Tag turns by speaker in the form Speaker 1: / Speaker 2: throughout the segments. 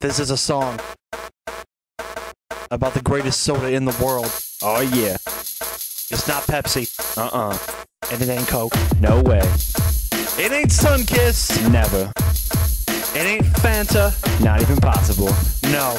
Speaker 1: This is a song about the greatest soda in the world.
Speaker 2: Oh yeah.
Speaker 1: It's not Pepsi,
Speaker 2: Uh-uh.
Speaker 1: and it ain't Coke.
Speaker 2: No way.
Speaker 1: It ain't Sunkist.
Speaker 2: Never.
Speaker 1: It ain't Fanta.
Speaker 2: Not even possible.
Speaker 1: No.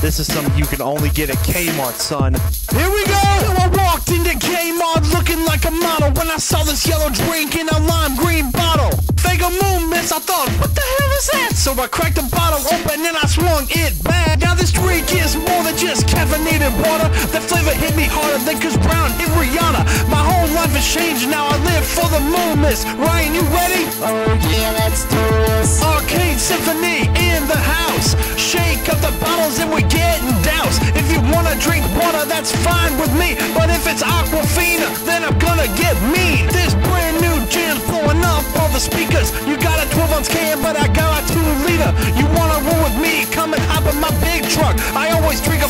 Speaker 1: This is something you can only get at Kmart, son. Here we go! I walked into Kmart looking like a model when I saw this yellow drink in a lime green bottle. Faygo Moon Mist, I thought, what the hell is? So I cracked the bottle open and I swung it back. Now this drink is more than just caffeinated water. The flavor hit me harder than Chris Brown hit Rihanna. My whole life has changed, now I live for the Mist. Ryan, you ready?
Speaker 3: Oh yeah, let's do this.
Speaker 1: Arcane Symphony in the house. Shake up the bottles and we're getting doused. If you wanna drink water, that's fine with me. But if it's Aquafina, then I'm gonna get mean. This brand new gin's blowing up all the speakers. You got a 12 ounce can, but I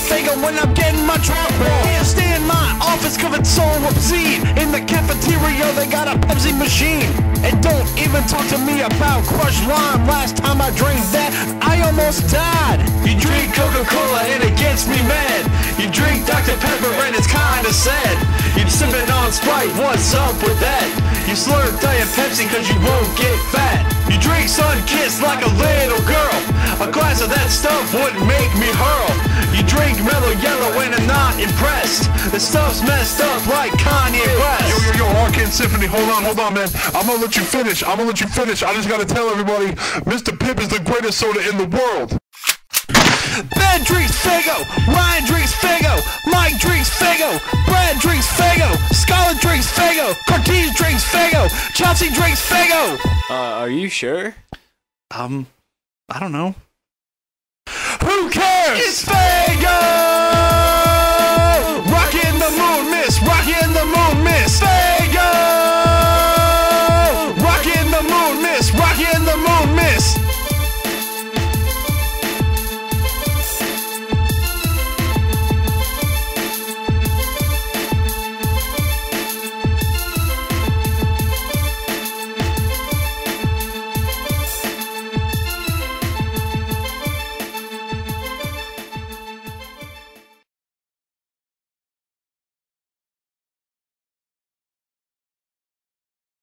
Speaker 1: always drink a Faygo when I'm getting my truck. Can't stand my office covered so Z. In the cafeteria, they got a Pepsi machine. And don't even talk to me about crushed lime. Last time I drank that, I almost died. You drink Coca-Cola and it gets me mad. You drink Dr. Pepper and it's kinda sad. You sipping on Sprite, what's up with that? You slurp Diet Pepsi cause you won't get fat. You drink Sunkist like a little girl. A glass of that stuff wouldn't make me hurl. You drink Mellow Yellow and I'm not impressed. The stuff's messed up like Kanye West.
Speaker 4: Yo, yo, yo, Arcane Symphony, hold on, hold on, man. I'm gonna let you finish. I'm gonna let you finish. I just gotta tell everybody, Mr. Pibb is the greatest soda in the world.
Speaker 1: Ben drinks Faygo, Ryan drinks Faygo, Mike drinks Faygo, Brad drinks Faygo, Scarlett drinks Faygo, Cortez drinks Faygo, Chelsea drinks Faygo.
Speaker 2: Uh, are you sure?
Speaker 1: Um, I don't know. Who cares? It's Faygo!